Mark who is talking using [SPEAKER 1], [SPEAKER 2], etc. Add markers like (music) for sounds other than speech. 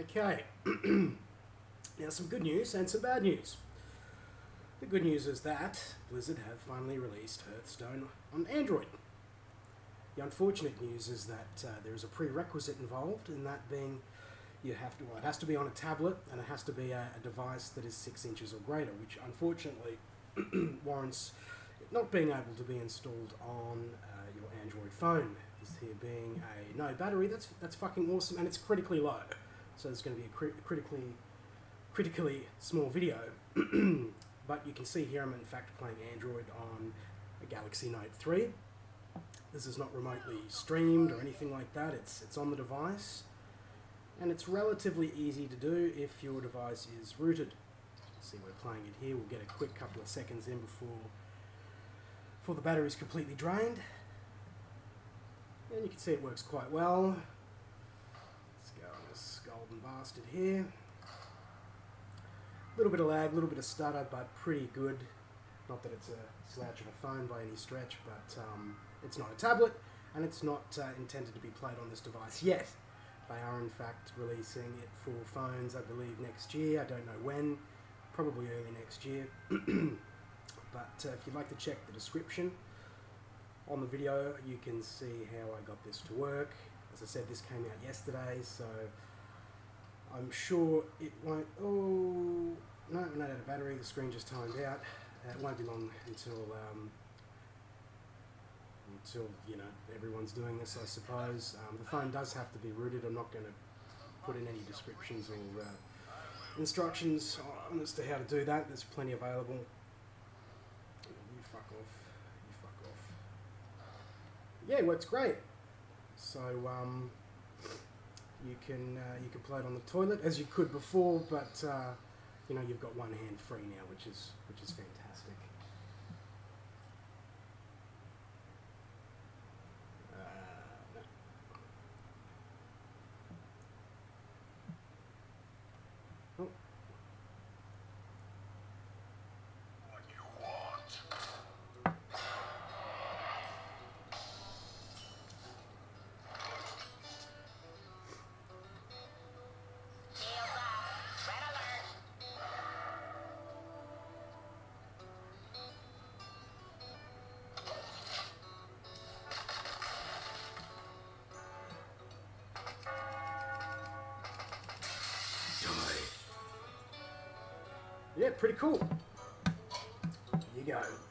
[SPEAKER 1] Okay. (clears throat) now, some good news and some bad news. The good news is that Blizzard have finally released Hearthstone on Android. The unfortunate news is that uh, there is a prerequisite involved, in that being you have to, well, it has to be on a tablet and it has to be a, a device that is six inches or greater, which unfortunately (clears throat) warrants it not being able to be installed on uh, your Android phone. This here being a no battery, that's that's fucking awesome, and it's critically low. So there's going to be a cri- critically critically small video. (clears throat) but you can see here I'm in fact playing Android on a Galaxy Note 3. This is not remotely streamed or anything like that. It's it's on the device, and it's relatively easy to do if your device is rooted. See, we're playing it here. We'll get a quick couple of seconds in before before the battery is completely drained. And you can see it works quite well. Bastard here. A little bit of lag, a little bit of stutter, but pretty good. Not that it's a slouch of a phone by any stretch, but um, it's not a tablet, and it's not uh, intended to be played on this device yet. They are in fact releasing it for phones, I believe, next year. I don't know when, probably early next year. (clears throat) but uh, if you'd like to check the description on the video, you can see how I got this to work. As I said, this came out yesterday, so I'm sure it won't. Oh, no, not out of battery. The screen just timed out. It won't be long until um, until you know everyone's doing this. I suppose um, the phone does have to be rooted. I'm not going to put in any descriptions or uh, instructions on as to how to do that. There's plenty available. You fuck off. You fuck off. Yeah, works great. So um, you can uh, you can play it on the toilet as you could before, but uh, you know you've got one hand free now, which is which is fantastic. Yeah, pretty cool. Here you go.